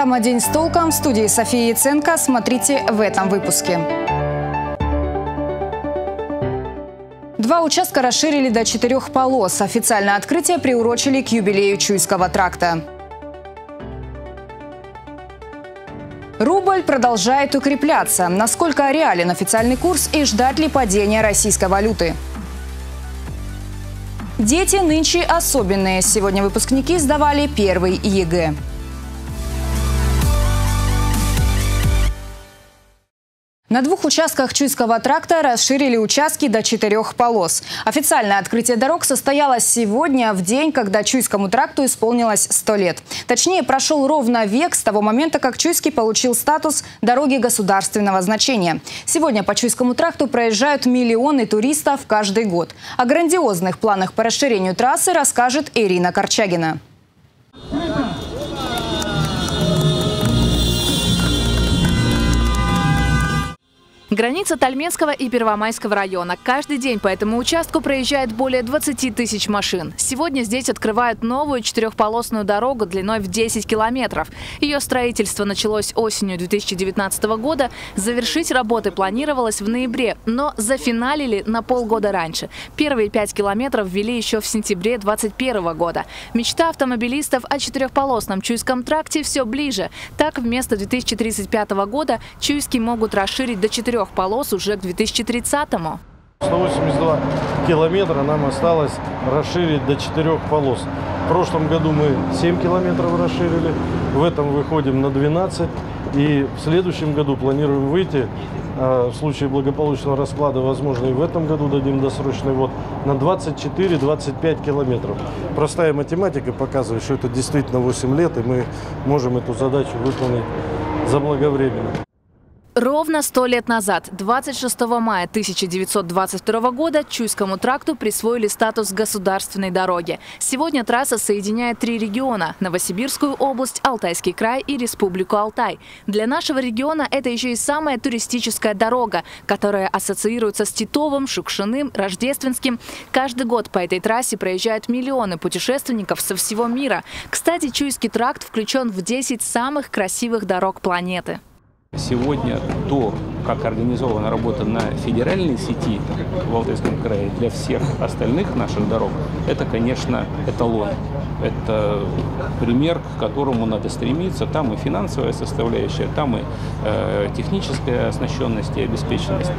программа «День с толком» в студии София Яценко. Смотрите в этом выпуске. Два участка расширили до четырех полос. Официальное открытие приурочили к юбилею Чуйского тракта. Рубль продолжает укрепляться. Насколько реален официальный курс и ждать ли падения российской валюты? Дети нынче особенные. Сегодня выпускники сдавали первый ЕГЭ. На двух участках Чуйского тракта расширили участки до четырех полос. Официальное открытие дорог состоялось сегодня, в день, когда Чуйскому тракту исполнилось 100 лет. Точнее, прошел ровно век с того момента, как Чуйский получил статус дороги государственного значения. Сегодня по Чуйскому тракту проезжают миллионы туристов каждый год. О грандиозных планах по расширению трассы расскажет Ирина Корчагина. Граница Тальменского и Первомайского района. Каждый день по этому участку проезжает более 20 тысяч машин. Сегодня здесь открывают новую четырехполосную дорогу длиной в 10 километров. Ее строительство началось осенью 2019 года. Завершить работы планировалось в ноябре, но зафиналили на полгода раньше. Первые 5 километров ввели еще в сентябре 2021 года. Мечта автомобилистов о четырехполосном Чуйском тракте все ближе. Так, вместо 2035 года Чуйский могут расширить до 4 трех полос уже к 2030-му. 182 километра нам осталось расширить до четырех полос. В прошлом году мы 7 километров расширили, в этом выходим на 12. И в следующем году планируем выйти, а в случае благополучного расклада, возможно, и в этом году дадим досрочный ввод, на 24-25 километров. Простая математика показывает, что это действительно 8 лет, и мы можем эту задачу выполнить заблаговременно. Ровно сто лет назад, 26 мая 1922 года, Чуйскому тракту присвоили статус государственной дороги. Сегодня трасса соединяет три региона – Новосибирскую область, Алтайский край и Республику Алтай. Для нашего региона это еще и самая туристическая дорога, которая ассоциируется с Титовым, Шукшиным, Рождественским. Каждый год по этой трассе проезжают миллионы путешественников со всего мира. Кстати, Чуйский тракт включен в 10 самых красивых дорог планеты. Сегодня то, как организована работа на федеральной сети в Алтайском крае для всех остальных наших дорог, это, конечно, эталон. Это пример, к которому надо стремиться. Там и финансовая составляющая, там и э, техническая оснащенность и обеспеченность.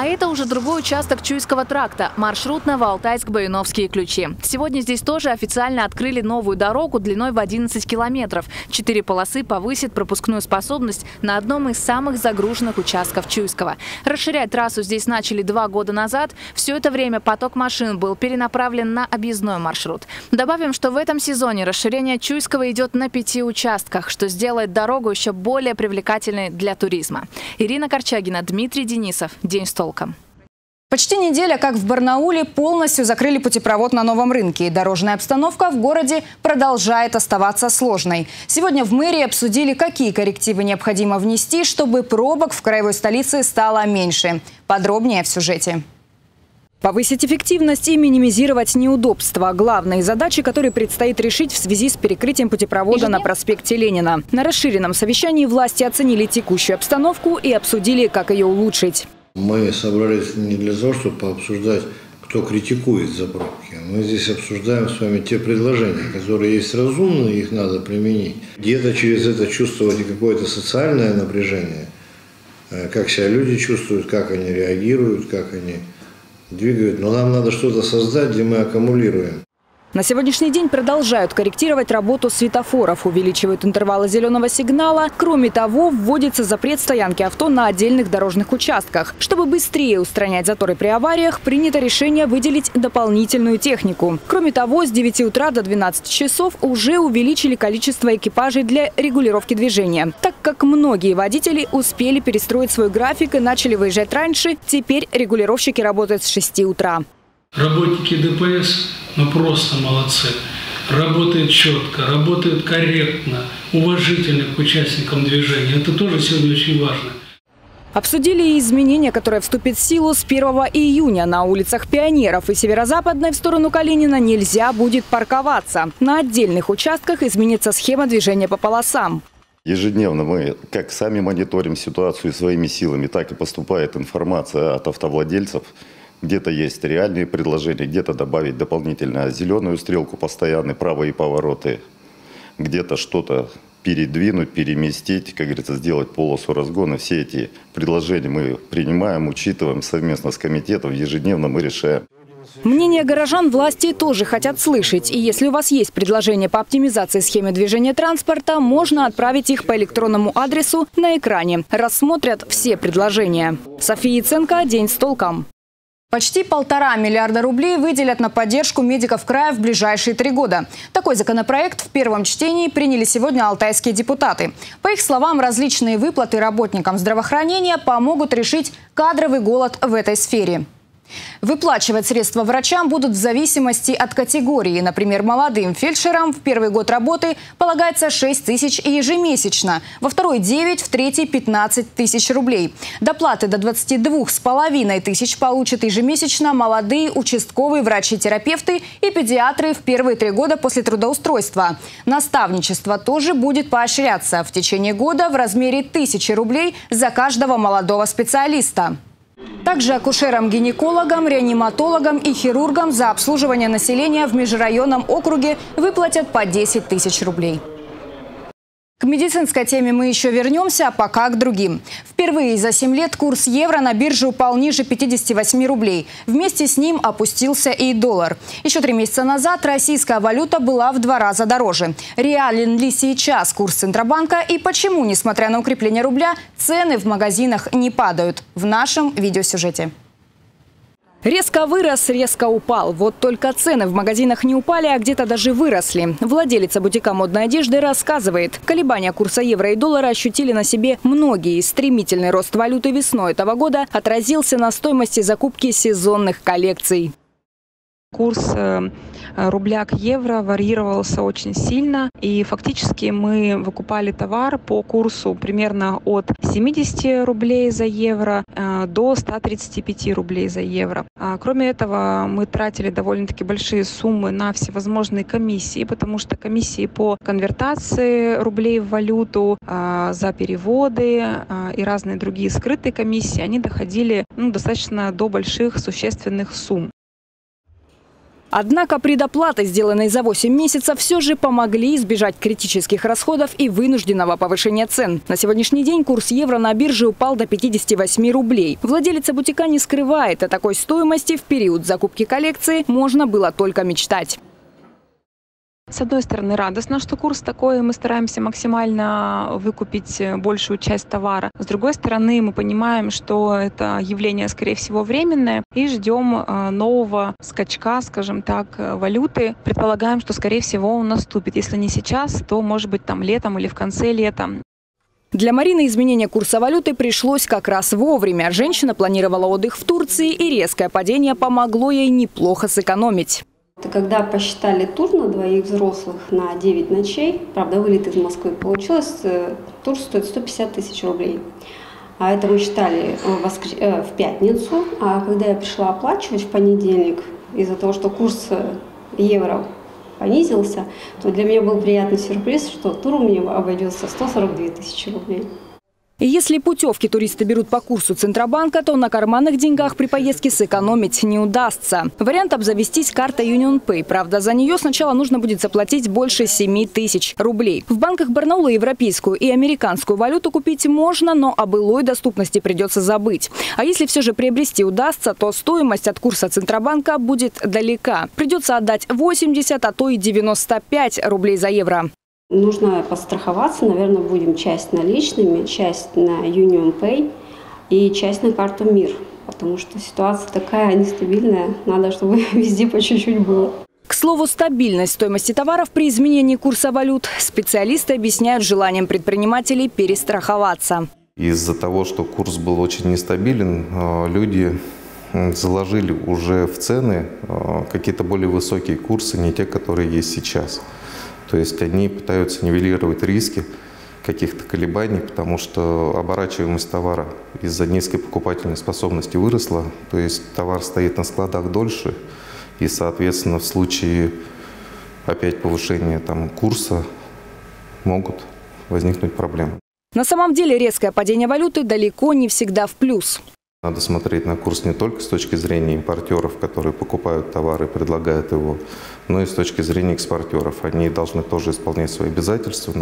А это уже другой участок Чуйского тракта – маршрут Новоалтайск-Баюновские ключи. Сегодня здесь тоже официально открыли новую дорогу длиной в 11 километров. Четыре полосы повысит пропускную способность на одном из самых загруженных участков Чуйского. Расширять трассу здесь начали два года назад. Все это время поток машин был перенаправлен на объездной маршрут. Добавим, что в этом сезоне расширение Чуйского идет на пяти участках, что сделает дорогу еще более привлекательной для туризма. Ирина Корчагина, Дмитрий Денисов. День стол толком. Почти неделя, как в Барнауле, полностью закрыли путепровод на новом рынке. И дорожная обстановка в городе продолжает оставаться сложной. Сегодня в мэрии обсудили, какие коррективы необходимо внести, чтобы пробок в краевой столице стало меньше. Подробнее в сюжете. Повысить эффективность и минимизировать неудобства – главные задачи, которые предстоит решить в связи с перекрытием путепровода на проспекте Ленина. На расширенном совещании власти оценили текущую обстановку и обсудили, как ее улучшить. Мы собрались не для того, чтобы пообсуждать, кто критикует за пробки. Мы здесь обсуждаем с вами те предложения, которые есть разумные, их надо применить. Где-то через это чувствовать какое-то социальное напряжение, э, как себя люди чувствуют, как они реагируют, как они двигают. Но нам надо что-то создать, где мы аккумулируем. На сегодняшний день продолжают корректировать работу светофоров, увеличивают интервалы зеленого сигнала. Кроме того, вводится запрет стоянки авто на отдельных дорожных участках. Чтобы быстрее устранять заторы при авариях, принято решение выделить дополнительную технику. Кроме того, с 9 утра до 12 часов уже увеличили количество экипажей для регулировки движения. Так как многие водители успели перестроить свой график и начали выезжать раньше, теперь регулировщики работают с 6 утра. Работники ДПС, ну просто молодцы. Работают четко, работают корректно, уважительно к участникам движения. Это тоже сегодня очень важно. Обсудили и изменения, которые вступят в силу с 1 июня. На улицах Пионеров и Северо-Западной в сторону Калинина нельзя будет парковаться. На отдельных участках изменится схема движения по полосам. Ежедневно мы как сами мониторим ситуацию своими силами, так и поступает информация от автовладельцев. Где-то есть реальные предложения, где-то добавить дополнительно зеленую стрелку, постоянные правые повороты, где-то что-то передвинуть, переместить, как говорится, сделать полосу разгона. Все эти предложения мы принимаем, учитываем совместно с комитетом, ежедневно мы решаем. Мнение горожан власти тоже хотят слышать. И если у вас есть предложения по оптимизации схемы движения транспорта, можно отправить их по электронному адресу на экране. Рассмотрят все предложения. София Яценко, День с толком. Почти полтора миллиарда рублей выделят на поддержку медиков края в ближайшие три года. Такой законопроект в первом чтении приняли сегодня алтайские депутаты. По их словам, различные выплаты работникам здравоохранения помогут решить кадровый голод в этой сфере. Выплачивать средства врачам будут в зависимости от категории. Например, молодым фельдшерам в первый год работы полагается 6 тысяч ежемесячно, во второй – 9, в третий – 15 тысяч рублей. Доплаты до 22 с половиной тысяч получат ежемесячно молодые участковые врачи-терапевты и педиатры в первые три года после трудоустройства. Наставничество тоже будет поощряться в течение года в размере тысячи рублей за каждого молодого специалиста. Также акушерам-гинекологам, реаниматологам и хирургам за обслуживание населения в межрайонном округе выплатят по 10 тысяч рублей. К медицинской теме мы еще вернемся, а пока к другим. Впервые за 7 лет курс евро на бирже упал ниже 58 рублей. Вместе с ним опустился и доллар. Еще три месяца назад российская валюта была в два раза дороже. Реален ли сейчас курс Центробанка и почему, несмотря на укрепление рубля, цены в магазинах не падают? В нашем видеосюжете. Резко вырос, резко упал. Вот только цены в магазинах не упали, а где-то даже выросли. Владелица бутика модной одежды рассказывает, колебания курса евро и доллара ощутили на себе многие. Стремительный рост валюты весной этого года отразился на стоимости закупки сезонных коллекций. Курс э, рубля к евро варьировался очень сильно, и фактически мы выкупали товар по курсу примерно от 70 рублей за евро э, до 135 рублей за евро. А кроме этого, мы тратили довольно-таки большие суммы на всевозможные комиссии, потому что комиссии по конвертации рублей в валюту, э, за переводы и разные другие скрытые комиссии, они доходили ну, достаточно до больших существенных сумм. Однако предоплаты, сделанные за 8 месяцев, все же помогли избежать критических расходов и вынужденного повышения цен. На сегодняшний день курс евро на бирже упал до 58 рублей. Владелица бутика не скрывает, о такой стоимости в период закупки коллекции можно было только мечтать. С одной стороны, радостно, что курс такой, мы стараемся максимально выкупить большую часть товара. С другой стороны, мы понимаем, что это явление, скорее всего, временное, и ждем э, нового скачка, скажем так, валюты. Предполагаем, что, скорее всего, он наступит. Если не сейчас, то, может быть, там летом или в конце лета. Для Марины изменение курса валюты пришлось как раз вовремя. Женщина планировала отдых в Турции, и резкое падение помогло ей неплохо сэкономить. Когда посчитали тур на двоих взрослых на 9 ночей, правда, вылет из Москвы, получилось, э, тур стоит 150 тысяч рублей. А это мы считали в, воскр... Э, в пятницу, а когда я пришла оплачивать в понедельник, из-за того, что курс э, евро понизился, то для меня был приятный сюрприз, что тур у меня обойдется 142 тысячи рублей. Если путевки туристы берут по курсу Центробанка, то на карманных деньгах при поездке сэкономить не удастся. Вариант обзавестись картой Union Pay. Правда, за нее сначала нужно будет заплатить больше 7 тысяч рублей. В банках Барнаула европейскую и американскую валюту купить можно, но о былой доступности придется забыть. А если все же приобрести удастся, то стоимость от курса Центробанка будет далека. Придется отдать 80, а то и 95 рублей за евро. Нужно подстраховаться, наверное, будем часть наличными, часть на Union Pay и часть на карту МИР, потому что ситуация такая нестабильная, надо, чтобы везде по чуть-чуть было. К слову, стабильность стоимости товаров при изменении курса валют специалисты объясняют желанием предпринимателей перестраховаться. Из-за того, что курс был очень нестабилен, э, люди заложили уже в цены э, какие-то более высокие курсы, не те, которые есть сейчас. То есть они пытаются нивелировать риски каких-то колебаний, потому что оборачиваемость товара из-за низкой покупательной способности выросла. То есть товар стоит на складах дольше, и, соответственно, в случае опять повышения там, курса могут возникнуть проблемы. На самом деле резкое падение валюты далеко не всегда в плюс. Надо смотреть на курс не только с точки зрения импортеров, которые покупают товар и предлагают его, но и с точки зрения экспортеров. Они должны тоже исполнять свои обязательства,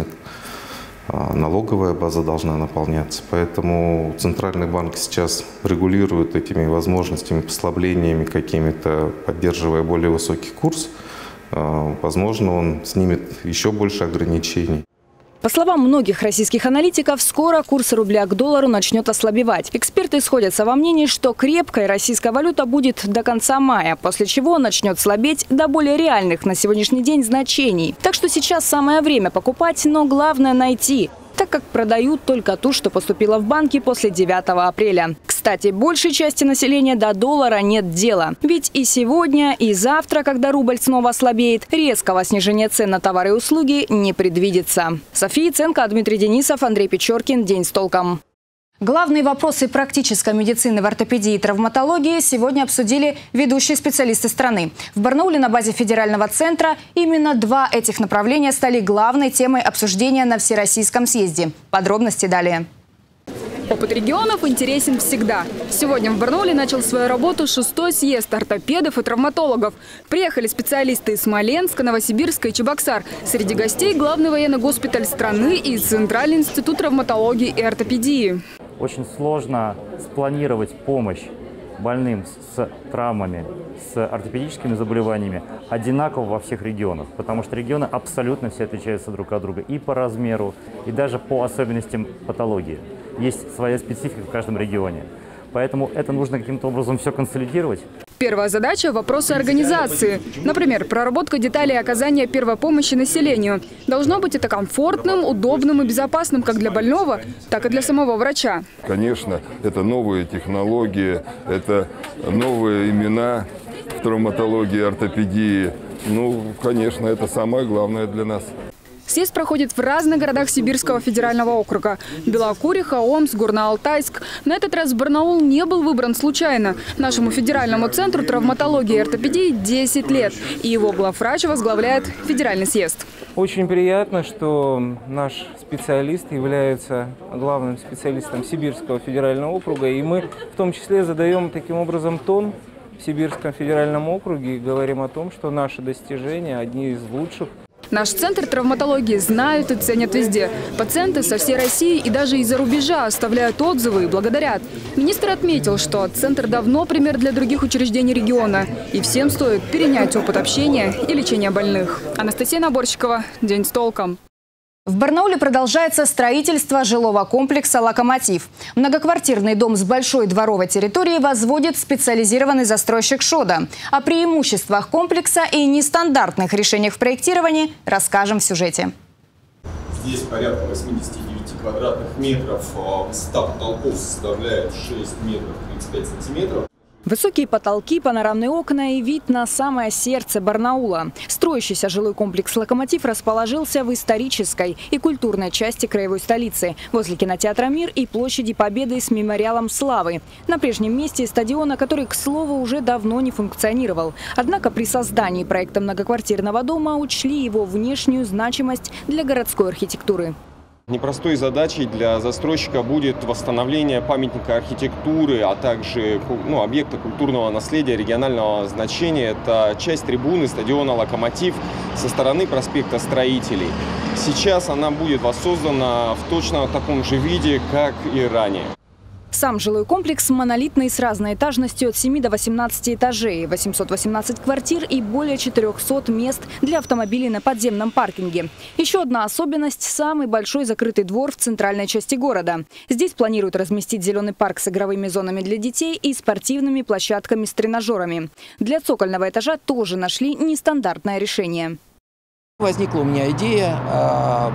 а, налоговая база должна наполняться. Поэтому Центральный банк сейчас регулирует этими возможностями, послаблениями какими-то, поддерживая более высокий курс. А, возможно, он снимет еще больше ограничений. По словам многих российских аналитиков, скоро курс рубля к доллару начнет ослабевать. Эксперты сходятся во мнении, что крепкая российская валюта будет до конца мая, после чего начнет слабеть до более реальных на сегодняшний день значений. Так что сейчас самое время покупать, но главное найти так как продают только ту, что поступила в банки после 9 апреля. Кстати, большей части населения до доллара нет дела. Ведь и сегодня, и завтра, когда рубль снова слабеет, резкого снижения цен на товары и услуги не предвидится. София Ценко, Дмитрий Денисов, Андрей Печоркин. День с толком. Главные вопросы практической медицины в ортопедии и травматологии сегодня обсудили ведущие специалисты страны. В Барнауле на базе федерального центра именно два этих направления стали главной темой обсуждения на Всероссийском съезде. Подробности далее. Опыт регионов интересен всегда. Сегодня в Барнауле начал свою работу шестой съезд ортопедов и травматологов. Приехали специалисты из Смоленска, Новосибирска и Чебоксар. Среди гостей главный военный госпиталь страны и Центральный институт травматологии и ортопедии очень сложно спланировать помощь больным с травмами, с ортопедическими заболеваниями одинаково во всех регионах, потому что регионы абсолютно все отличаются друг от друга и по размеру, и даже по особенностям патологии. Есть своя специфика в каждом регионе. Поэтому это нужно каким-то образом все консолидировать. Первая задача – вопросы организации. Например, проработка деталей оказания первой помощи населению. Должно быть это комфортным, удобным и безопасным как для больного, так и для самого врача. Конечно, это новые технологии, это новые имена в травматологии, ортопедии. Ну, конечно, это самое главное для нас. Съезд проходит в разных городах Сибирского федерального округа. Белокуриха, Омск, Горно-Алтайск. На этот раз Барнаул не был выбран случайно. Нашему федеральному центру травматологии и ортопедии 10 лет. И его главврач возглавляет федеральный съезд. Очень приятно, что наш специалист является главным специалистом Сибирского федерального округа. И мы в том числе задаем таким образом тон в Сибирском федеральном округе и говорим о том, что наши достижения одни из лучших Наш центр травматологии знают и ценят везде. Пациенты со всей России и даже из-за рубежа оставляют отзывы и благодарят. Министр отметил, что центр давно пример для других учреждений региона. И всем стоит перенять опыт общения и лечения больных. Анастасия Наборщикова. День с толком. В Барнауле продолжается строительство жилого комплекса «Локомотив». Многоквартирный дом с большой дворовой территорией возводит специализированный застройщик «Шода». О преимуществах комплекса и нестандартных решениях в проектировании расскажем в сюжете. Здесь порядка 89 квадратных метров, а высота потолков составляет 6 метров 35 сантиметров. Высокие потолки, панорамные окна и вид на самое сердце Барнаула. Строящийся жилой комплекс «Локомотив» расположился в исторической и культурной части краевой столицы, возле кинотеатра «Мир» и площади Победы с мемориалом славы. На прежнем месте стадиона, который, к слову, уже давно не функционировал. Однако при создании проекта многоквартирного дома учли его внешнюю значимость для городской архитектуры. Непростой задачей для застройщика будет восстановление памятника архитектуры, а также ну, объекта культурного наследия регионального значения. Это часть трибуны стадиона «Локомотив» со стороны проспекта Строителей. Сейчас она будет воссоздана в точно таком же виде, как и ранее. Сам жилой комплекс монолитный с разной этажностью от 7 до 18 этажей, 818 квартир и более 400 мест для автомобилей на подземном паркинге. Еще одна особенность – самый большой закрытый двор в центральной части города. Здесь планируют разместить зеленый парк с игровыми зонами для детей и спортивными площадками с тренажерами. Для цокольного этажа тоже нашли нестандартное решение. Возникла у меня идея э,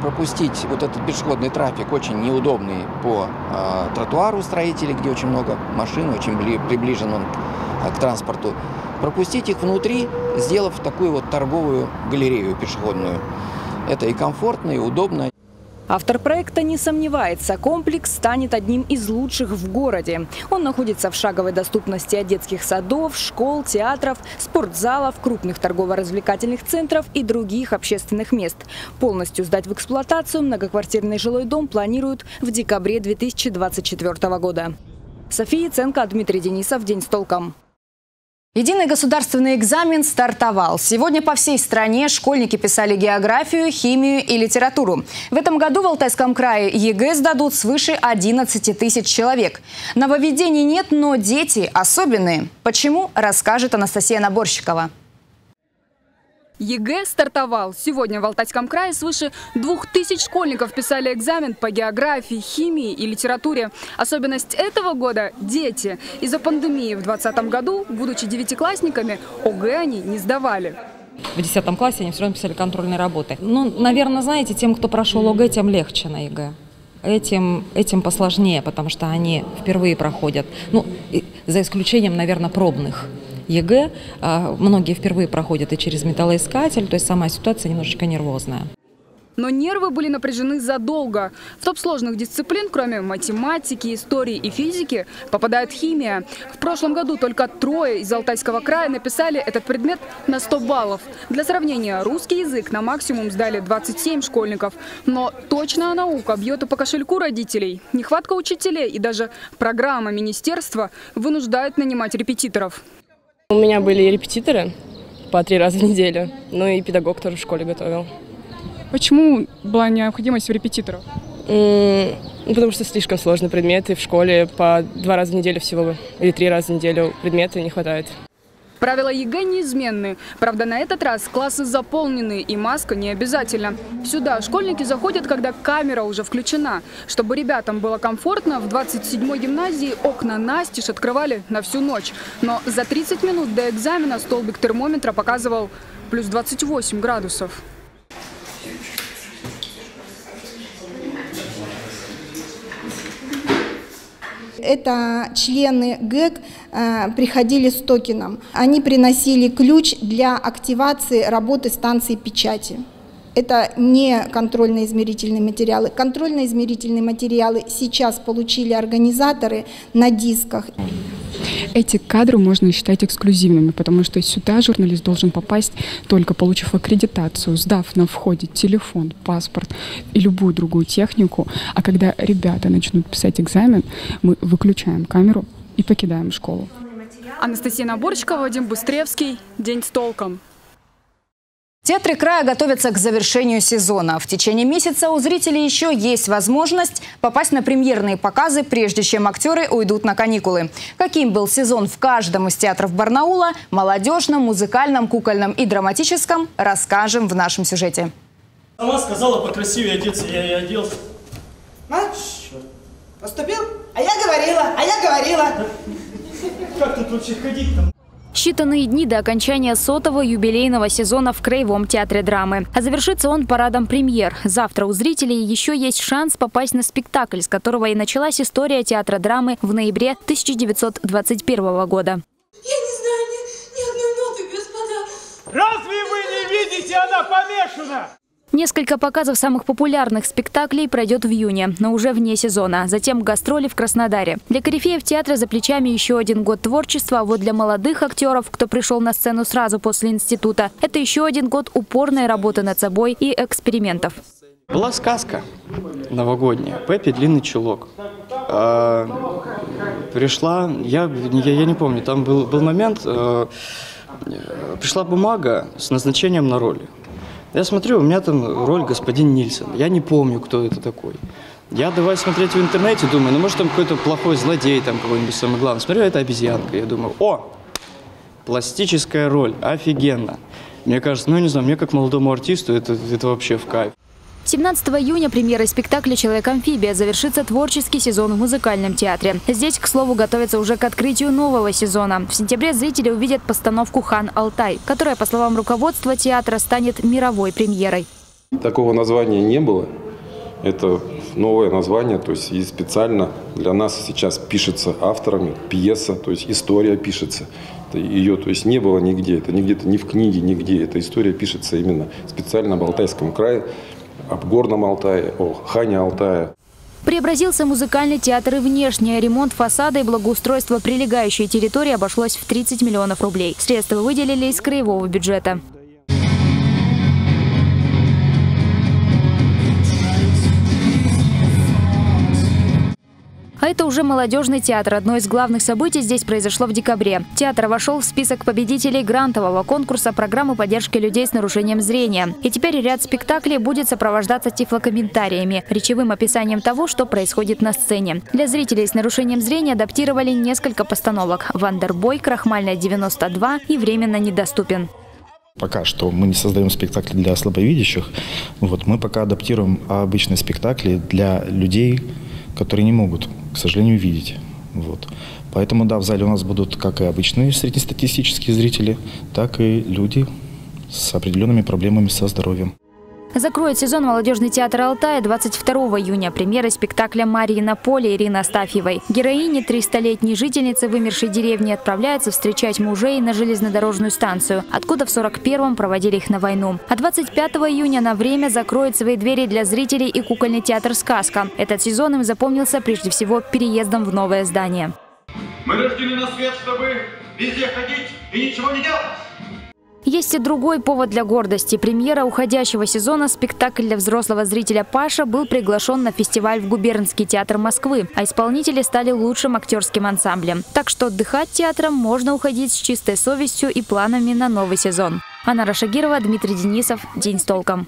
пропустить вот этот пешеходный трафик, очень неудобный по э, тротуару строителей, где очень много машин, очень приближен он э, к транспорту, пропустить их внутри, сделав такую вот торговую галерею пешеходную. Это и комфортно, и удобно. Автор проекта не сомневается, комплекс станет одним из лучших в городе. Он находится в шаговой доступности от детских садов, школ, театров, спортзалов, крупных торгово-развлекательных центров и других общественных мест. Полностью сдать в эксплуатацию многоквартирный жилой дом планируют в декабре 2024 года. София Яценко, Дмитрий Денисов. День с толком. Единый государственный экзамен стартовал. Сегодня по всей стране школьники писали географию, химию и литературу. В этом году в Алтайском крае ЕГЭ сдадут свыше 11 тысяч человек. Нововведений нет, но дети особенные. Почему, расскажет Анастасия Наборщикова. ЕГЭ стартовал. Сегодня в Алтайском крае свыше двух тысяч школьников писали экзамен по географии, химии и литературе. Особенность этого года – дети. Из-за пандемии в 2020 году, будучи девятиклассниками, ОГЭ они не сдавали. В 10 классе они все равно писали контрольные работы. Ну, наверное, знаете, тем, кто прошел ОГЭ, тем легче на ЕГЭ. Этим, этим посложнее, потому что они впервые проходят. Ну, за исключением, наверное, пробных. ЕГЭ. А, многие впервые проходят и через металлоискатель, то есть сама ситуация немножечко нервозная. Но нервы были напряжены задолго. В топ сложных дисциплин, кроме математики, истории и физики, попадает химия. В прошлом году только трое из Алтайского края написали этот предмет на 100 баллов. Для сравнения, русский язык на максимум сдали 27 школьников. Но точная наука бьет и по кошельку родителей. Нехватка учителей и даже программа министерства вынуждает нанимать репетиторов. У меня были репетиторы по три раза в неделю, ну и педагог тоже в школе готовил. Почему была необходимость в репетиторах? Потому что слишком сложный предмет, и в школе по два раза в неделю всего, или три раза в неделю предметы не хватает. Правила ЕГЭ неизменны. Правда, на этот раз классы заполнены и маска не обязательно. Сюда школьники заходят, когда камера уже включена. Чтобы ребятам было комфортно, в 27-й гимназии окна настежь открывали на всю ночь. Но за 30 минут до экзамена столбик термометра показывал плюс 28 градусов. Это члены ГЭК э, приходили с токеном. Они приносили ключ для активации работы станции печати. Это не контрольно-измерительные материалы. Контрольно-измерительные материалы сейчас получили организаторы на дисках. Эти кадры можно считать эксклюзивными, потому что сюда журналист должен попасть только получив аккредитацию, сдав на входе телефон, паспорт и любую другую технику. А когда ребята начнут писать экзамен, мы выключаем камеру и покидаем школу. Анастасия Наборчикова, Вадим Быстревский. День с толком. Театры края готовятся к завершению сезона. В течение месяца у зрителей еще есть возможность попасть на премьерные показы, прежде чем актеры уйдут на каникулы. Каким был сезон в каждом из театров Барнаула, молодежном, музыкальном, кукольном и драматическом, расскажем в нашем сюжете. Сама сказала покрасивее одеться, я и оделся. А? Что? Поступил? А я говорила, а я говорила. Как тут вообще ходить-то? Считанные дни до окончания сотого юбилейного сезона в Краевом театре драмы. А завершится он парадом премьер. Завтра у зрителей еще есть шанс попасть на спектакль, с которого и началась история театра драмы в ноябре 1921 года. Я не знаю ни, ни одной ноты, господа. Разве вы не видите, она помешана? Несколько показов самых популярных спектаклей пройдет в июне, но уже вне сезона. Затем гастроли в Краснодаре. Для корифеев театра за плечами еще один год творчества, а вот для молодых актеров, кто пришел на сцену сразу после института, это еще один год упорной работы над собой и экспериментов. Была сказка новогодняя «Пеппи длинный чулок». А, пришла, я, я, я не помню, там был, был момент, а, пришла бумага с назначением на роли. Я смотрю, у меня там роль господин Нильсон. Я не помню, кто это такой. Я давай смотреть в интернете, думаю, ну может там какой-то плохой злодей, там какой-нибудь самый главный. Смотрю, это обезьянка. Я думаю, о, пластическая роль, офигенно. Мне кажется, ну не знаю, мне как молодому артисту это, это вообще в кайф. 17 июня премьера спектакля «Человек-амфибия» завершится творческий сезон в музыкальном театре. Здесь, к слову, готовится уже к открытию нового сезона. В сентябре зрители увидят постановку «Хан Алтай», которая, по словам руководства театра, станет мировой премьерой. Такого названия не было. Это новое название, то есть и специально для нас сейчас пишется авторами пьеса, то есть история пишется. Ее, то есть не было нигде, это нигде-то ни в книге, нигде. Эта история пишется именно специально в Алтайском крае об Горном Алтае, о Хане Алтая. Преобразился музыкальный театр и внешне. Ремонт фасада и благоустройство прилегающей территории обошлось в 30 миллионов рублей. Средства выделили из краевого бюджета. Это уже молодежный театр. Одно из главных событий здесь произошло в декабре. Театр вошел в список победителей грантового конкурса программы поддержки людей с нарушением зрения. И теперь ряд спектаклей будет сопровождаться тифлокомментариями, речевым описанием того, что происходит на сцене. Для зрителей с нарушением зрения адаптировали несколько постановок «Вандербой», «Крахмальная 92» и «Временно недоступен». Пока что мы не создаем спектакли для слабовидящих. Вот, мы пока адаптируем обычные спектакли для людей, которые не могут, к сожалению, видеть. Вот. Поэтому, да, в зале у нас будут как и обычные среднестатистические зрители, так и люди с определенными проблемами со здоровьем. Закроет сезон молодежный театр «Алтая» 22 июня. Премьера спектакля «Марии на поле» Ирины Астафьевой. Героиня 300-летней жительницы вымершей деревни отправляется встречать мужей на железнодорожную станцию, откуда в 41-м проводили их на войну. А 25 июня на время закроет свои двери для зрителей и кукольный театр «Сказка». Этот сезон им запомнился прежде всего переездом в новое здание. Мы рождены на свет, чтобы везде ходить и ничего не делать. Есть и другой повод для гордости. Премьера уходящего сезона спектакль для взрослого зрителя «Паша» был приглашен на фестиваль в Губернский театр Москвы, а исполнители стали лучшим актерским ансамблем. Так что отдыхать театром можно уходить с чистой совестью и планами на новый сезон. Анна Рашагирова, Дмитрий Денисов. День с толком.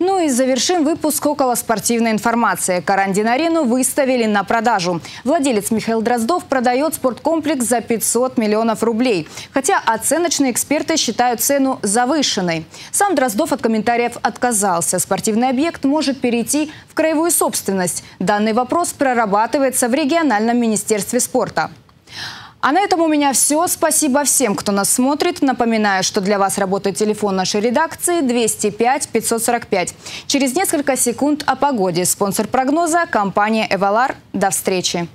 Ну и завершим выпуск около спортивной информации. Карандин-арену выставили на продажу. Владелец Михаил Дроздов продает спорткомплекс за 500 миллионов рублей. Хотя оценочные эксперты считают цену завышенной. Сам Дроздов от комментариев отказался. Спортивный объект может перейти в краевую собственность. Данный вопрос прорабатывается в региональном министерстве спорта. А на этом у меня все. Спасибо всем, кто нас смотрит. Напоминаю, что для вас работает телефон нашей редакции 205 545. Через несколько секунд о погоде. Спонсор прогноза – компания «Эвалар». До встречи.